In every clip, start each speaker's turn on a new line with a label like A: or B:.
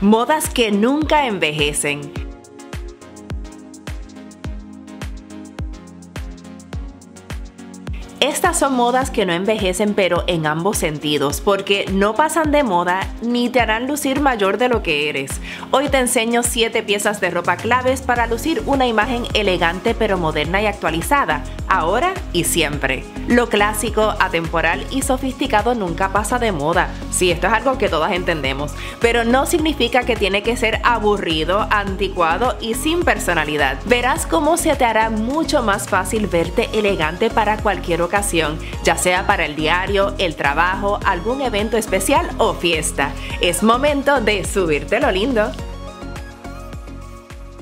A: Modas que nunca envejecen. Estas son modas que no envejecen pero en ambos sentidos, porque no pasan de moda ni te harán lucir mayor de lo que eres. Hoy te enseño 7 piezas de ropa claves para lucir una imagen elegante pero moderna y actualizada, ahora y siempre. Lo clásico, atemporal y sofisticado nunca pasa de moda. Sí, esto es algo que todas entendemos, pero no significa que tiene que ser aburrido, anticuado y sin personalidad. Verás cómo se te hará mucho más fácil verte elegante para cualquier ocasión, ya sea para el diario, el trabajo, algún evento especial o fiesta. Es momento de subirte lo lindo.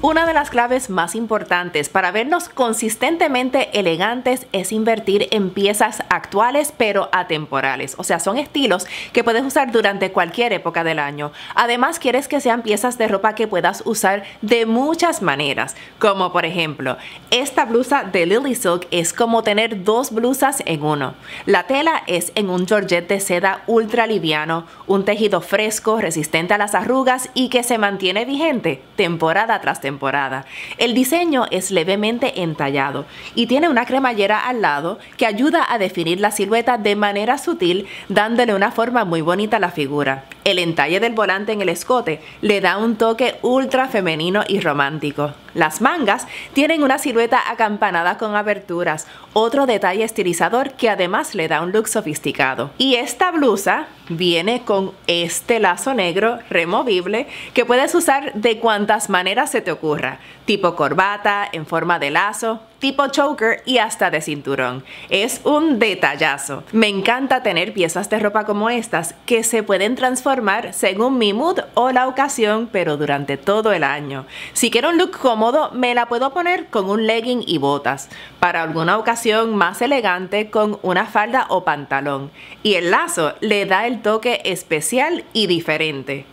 A: Una de las claves más importantes para vernos consistentemente elegantes es invertir en piezas actuales pero atemporales, o sea, son estilos que puedes usar durante cualquier época del año. Además, quieres que sean piezas de ropa que puedas usar de muchas maneras, como por ejemplo, esta blusa de Lily Silk es como tener dos blusas en uno. La tela es en un georgette de seda ultra liviano, un tejido fresco, resistente a las arrugas y que se mantiene vigente temporada tras temporada temporada. El diseño es levemente entallado y tiene una cremallera al lado que ayuda a definir la silueta de manera sutil dándole una forma muy bonita a la figura. El entalle del volante en el escote le da un toque ultra femenino y romántico. Las mangas tienen una silueta acampanada con aberturas, otro detalle estilizador que además le da un look sofisticado. Y esta blusa viene con este lazo negro removible que puedes usar de cuantas maneras se te ocurra, tipo corbata, en forma de lazo, tipo choker y hasta de cinturón. Es un detallazo. Me encanta tener piezas de ropa como estas que se pueden transformar según mi mood o la ocasión, pero durante todo el año. Si quiero un look cómodo, me la puedo poner con un legging y botas. Para alguna ocasión más elegante, con una falda o pantalón. Y el lazo le da el toque especial y diferente.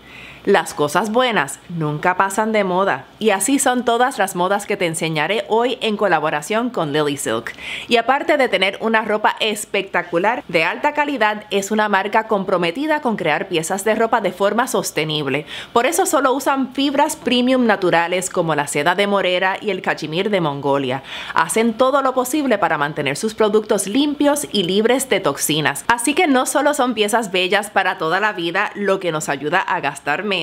A: Las cosas buenas nunca pasan de moda y así son todas las modas que te enseñaré hoy en colaboración con Lily Silk. Y aparte de tener una ropa espectacular de alta calidad, es una marca comprometida con crear piezas de ropa de forma sostenible. Por eso solo usan fibras premium naturales como la seda de morera y el cachemir de Mongolia. Hacen todo lo posible para mantener sus productos limpios y libres de toxinas. Así que no solo son piezas bellas para toda la vida, lo que nos ayuda a gastar menos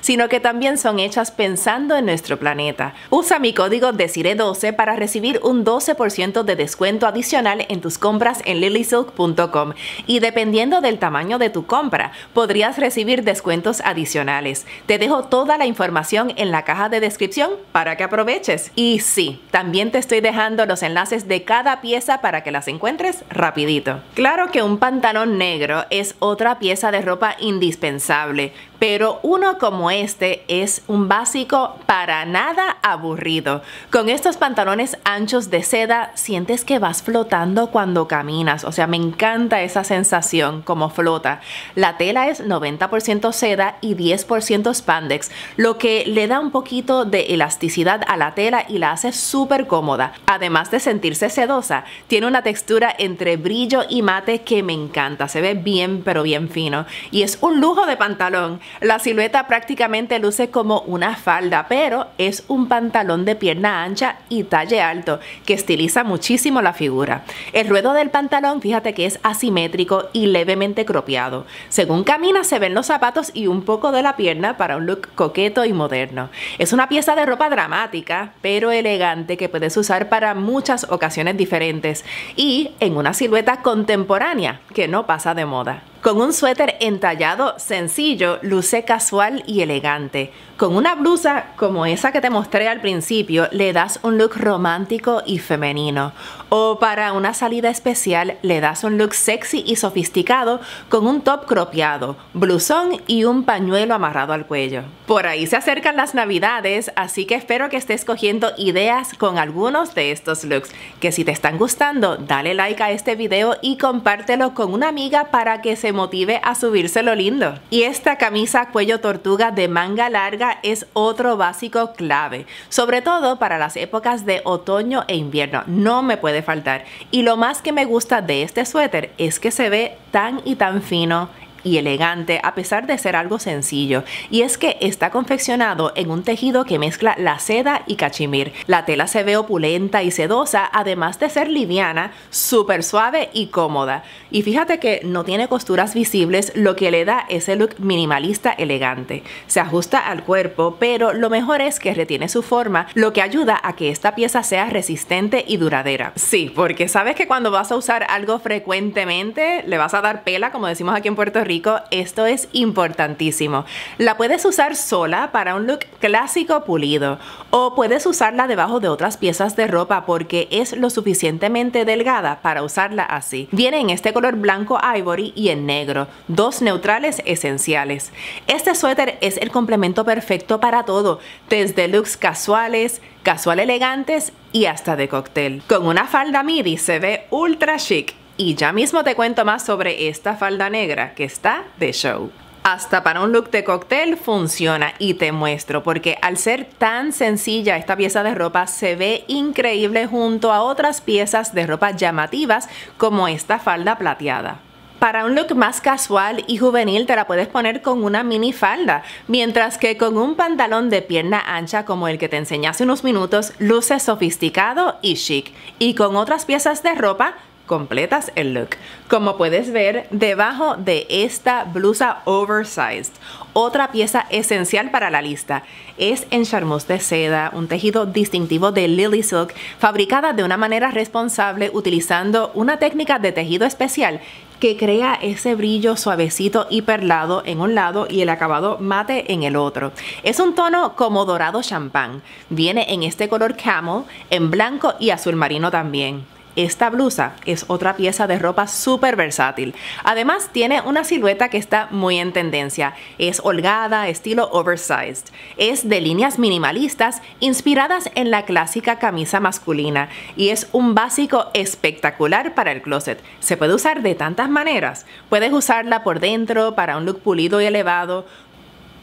A: sino que también son hechas pensando en nuestro planeta. Usa mi código DESIRE12 para recibir un 12% de descuento adicional en tus compras en lilysilk.com y dependiendo del tamaño de tu compra, podrías recibir descuentos adicionales. Te dejo toda la información en la caja de descripción para que aproveches. Y sí, también te estoy dejando los enlaces de cada pieza para que las encuentres rapidito. Claro que un pantalón negro es otra pieza de ropa indispensable, pero uno como este es un básico para nada aburrido. Con estos pantalones anchos de seda sientes que vas flotando cuando caminas, o sea, me encanta esa sensación como flota. La tela es 90% seda y 10% spandex, lo que le da un poquito de elasticidad a la tela y la hace súper cómoda. Además de sentirse sedosa, tiene una textura entre brillo y mate que me encanta, se ve bien pero bien fino y es un lujo de pantalón. La silueta prácticamente luce como una falda, pero es un pantalón de pierna ancha y talle alto que estiliza muchísimo la figura. El ruedo del pantalón, fíjate que es asimétrico y levemente cropiado. Según camina se ven los zapatos y un poco de la pierna para un look coqueto y moderno. Es una pieza de ropa dramática, pero elegante que puedes usar para muchas ocasiones diferentes y en una silueta contemporánea que no pasa de moda. Con un suéter entallado sencillo, luce casual y elegante. Con una blusa como esa que te mostré al principio, le das un look romántico y femenino. O para una salida especial, le das un look sexy y sofisticado con un top cropiado, blusón y un pañuelo amarrado al cuello. Por ahí se acercan las navidades, así que espero que estés cogiendo ideas con algunos de estos looks. Que si te están gustando, dale like a este video y compártelo con una amiga para que se motive a subirse lo lindo. Y esta camisa cuello tortuga de manga larga es otro básico clave, sobre todo para las épocas de otoño e invierno. No me puede faltar. Y lo más que me gusta de este suéter es que se ve tan y tan fino y elegante a pesar de ser algo sencillo. Y es que está confeccionado en un tejido que mezcla la seda y cachemir. La tela se ve opulenta y sedosa, además de ser liviana, súper suave y cómoda. Y fíjate que no tiene costuras visibles, lo que le da ese look minimalista elegante. Se ajusta al cuerpo, pero lo mejor es que retiene su forma, lo que ayuda a que esta pieza sea resistente y duradera. Sí, porque sabes que cuando vas a usar algo frecuentemente, le vas a dar pela, como decimos aquí en Puerto Rico, esto es importantísimo. La puedes usar sola para un look clásico pulido o puedes usarla debajo de otras piezas de ropa porque es lo suficientemente delgada para usarla así. Viene en este color blanco ivory y en negro, dos neutrales esenciales. Este suéter es el complemento perfecto para todo, desde looks casuales, casual elegantes y hasta de cóctel. Con una falda midi se ve ultra chic y ya mismo te cuento más sobre esta falda negra que está de show hasta para un look de cóctel funciona y te muestro porque al ser tan sencilla esta pieza de ropa se ve increíble junto a otras piezas de ropa llamativas como esta falda plateada. Para un look más casual y juvenil te la puedes poner con una mini falda, mientras que con un pantalón de pierna ancha como el que te enseñé hace unos minutos luce sofisticado y chic. Y con otras piezas de ropa completas el look. Como puedes ver, debajo de esta blusa oversized, otra pieza esencial para la lista es en charmos de seda, un tejido distintivo de Lily Silk, fabricada de una manera responsable utilizando una técnica de tejido especial que crea ese brillo suavecito y perlado en un lado y el acabado mate en el otro. Es un tono como dorado champán. Viene en este color camel, en blanco y azul marino también. Esta blusa es otra pieza de ropa súper versátil. Además tiene una silueta que está muy en tendencia. Es holgada, estilo oversized. Es de líneas minimalistas inspiradas en la clásica camisa masculina y es un básico espectacular para el closet. Se puede usar de tantas maneras. Puedes usarla por dentro para un look pulido y elevado,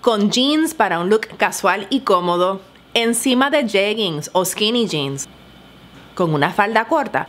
A: con jeans para un look casual y cómodo, encima de jeggings o skinny jeans, con una falda corta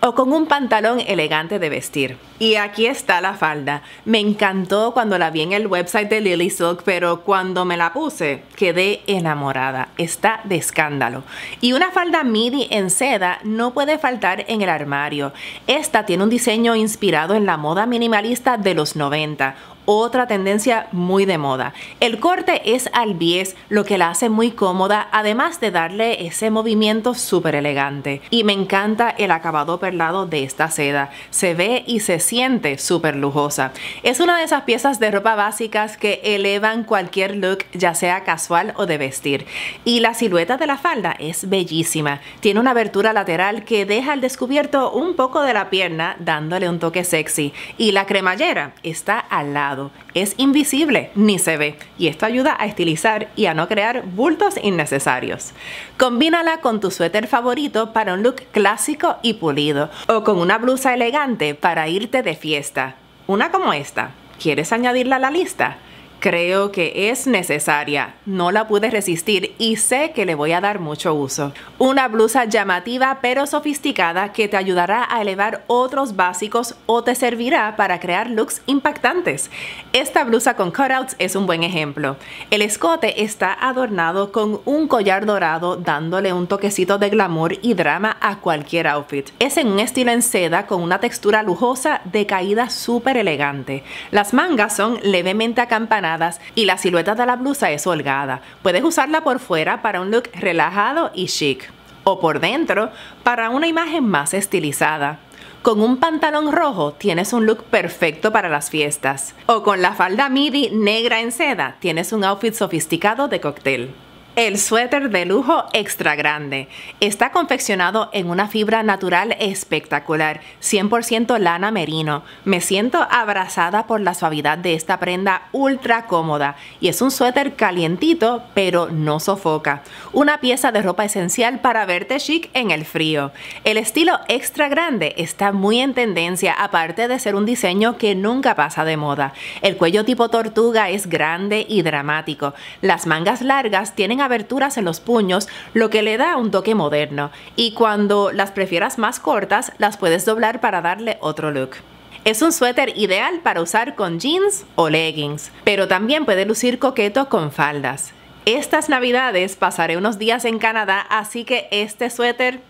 A: o con un pantalón elegante de vestir. Y aquí está la falda. Me encantó cuando la vi en el website de Lily Silk, pero cuando me la puse quedé enamorada. Está de escándalo. Y una falda midi en seda no puede faltar en el armario. Esta tiene un diseño inspirado en la moda minimalista de los 90 otra tendencia muy de moda. El corte es al bies, lo que la hace muy cómoda, además de darle ese movimiento súper elegante. Y me encanta el acabado perlado de esta seda. Se ve y se siente súper lujosa. Es una de esas piezas de ropa básicas que elevan cualquier look, ya sea casual o de vestir. Y la silueta de la falda es bellísima. Tiene una abertura lateral que deja al descubierto un poco de la pierna, dándole un toque sexy. Y la cremallera está al lado es invisible ni se ve y esto ayuda a estilizar y a no crear bultos innecesarios. Combínala con tu suéter favorito para un look clásico y pulido o con una blusa elegante para irte de fiesta. Una como esta. ¿Quieres añadirla a la lista? Creo que es necesaria, no la pude resistir y sé que le voy a dar mucho uso. Una blusa llamativa pero sofisticada que te ayudará a elevar otros básicos o te servirá para crear looks impactantes. Esta blusa con cutouts es un buen ejemplo. El escote está adornado con un collar dorado dándole un toquecito de glamour y drama a cualquier outfit. Es en un estilo en seda con una textura lujosa de caída súper elegante. Las mangas son levemente acampanadas y la silueta de la blusa es holgada. Puedes usarla por fuera para un look relajado y chic o por dentro para una imagen más estilizada. Con un pantalón rojo tienes un look perfecto para las fiestas. O con la falda midi negra en seda tienes un outfit sofisticado de cóctel. El suéter de lujo extra grande. Está confeccionado en una fibra natural espectacular, 100% lana merino. Me siento abrazada por la suavidad de esta prenda ultra cómoda y es un suéter calientito pero no sofoca. Una pieza de ropa esencial para verte chic en el frío. El estilo extra grande está muy en tendencia aparte de ser un diseño que nunca pasa de moda. El cuello tipo tortuga es grande y dramático. Las mangas largas tienen aberturas en los puños, lo que le da un toque moderno. Y cuando las prefieras más cortas, las puedes doblar para darle otro look. Es un suéter ideal para usar con jeans o leggings, pero también puede lucir coqueto con faldas. Estas navidades pasaré unos días en Canadá, así que este suéter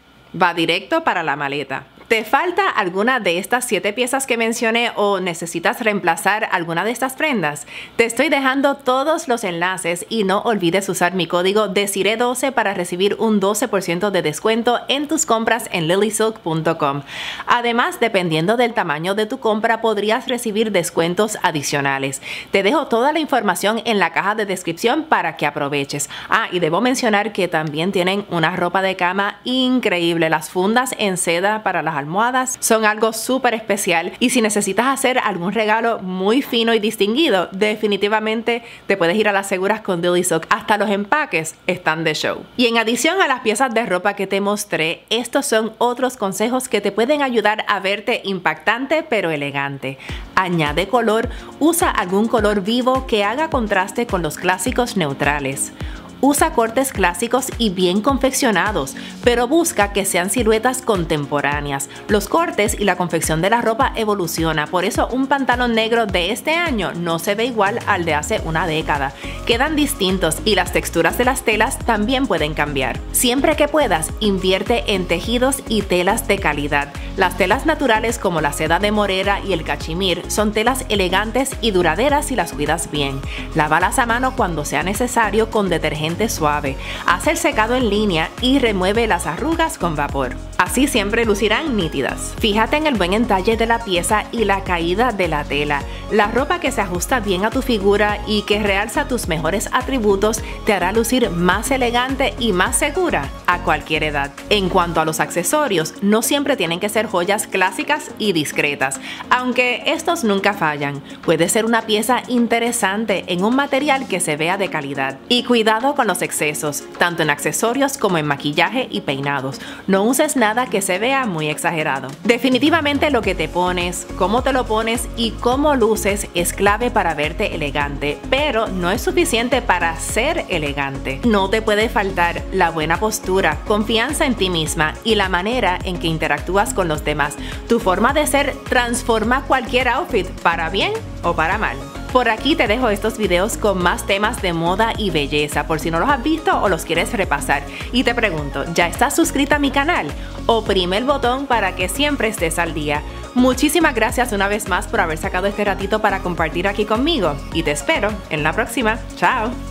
A: va directo para la maleta. ¿Te falta alguna de estas siete piezas que mencioné o necesitas reemplazar alguna de estas prendas? Te estoy dejando todos los enlaces y no olvides usar mi código DECIRE12 para recibir un 12% de descuento en tus compras en lilysilk.com. Además, dependiendo del tamaño de tu compra, podrías recibir descuentos adicionales. Te dejo toda la información en la caja de descripción para que aproveches. Ah, y debo mencionar que también tienen una ropa de cama increíble, las fundas en seda para las almohadas son algo súper especial y si necesitas hacer algún regalo muy fino y distinguido, definitivamente te puedes ir a las seguras con Dilly Sock. Hasta los empaques están de show. Y en adición a las piezas de ropa que te mostré, estos son otros consejos que te pueden ayudar a verte impactante pero elegante. Añade color, usa algún color vivo que haga contraste con los clásicos neutrales. Usa cortes clásicos y bien confeccionados, pero busca que sean siluetas contemporáneas. Los cortes y la confección de la ropa evoluciona, por eso un pantalón negro de este año no se ve igual al de hace una década. Quedan distintos y las texturas de las telas también pueden cambiar. Siempre que puedas, invierte en tejidos y telas de calidad. Las telas naturales como la seda de morera y el cachemir son telas elegantes y duraderas si las cuidas bien. Lávalas a mano cuando sea necesario con detergente suave. Haz el secado en línea y remueve las arrugas con vapor. Así siempre lucirán nítidas. Fíjate en el buen entalle de la pieza y la caída de la tela. La ropa que se ajusta bien a tu figura y que realza tus mejores atributos te hará lucir más elegante y más segura a cualquier edad. En cuanto a los accesorios, no siempre tienen que ser joyas clásicas y discretas, aunque estos nunca fallan. Puede ser una pieza interesante en un material que se vea de calidad. Y cuidado con los excesos, tanto en accesorios como en maquillaje y peinados. No uses nada que se vea muy exagerado. Definitivamente lo que te pones, cómo te lo pones y cómo es clave para verte elegante, pero no es suficiente para ser elegante. No te puede faltar la buena postura, confianza en ti misma y la manera en que interactúas con los demás. Tu forma de ser transforma cualquier outfit para bien o para mal. Por aquí te dejo estos videos con más temas de moda y belleza por si no los has visto o los quieres repasar. Y te pregunto, ¿ya estás suscrita a mi canal? Oprime el botón para que siempre estés al día. Muchísimas gracias una vez más por haber sacado este ratito para compartir aquí conmigo y te espero en la próxima. Chao.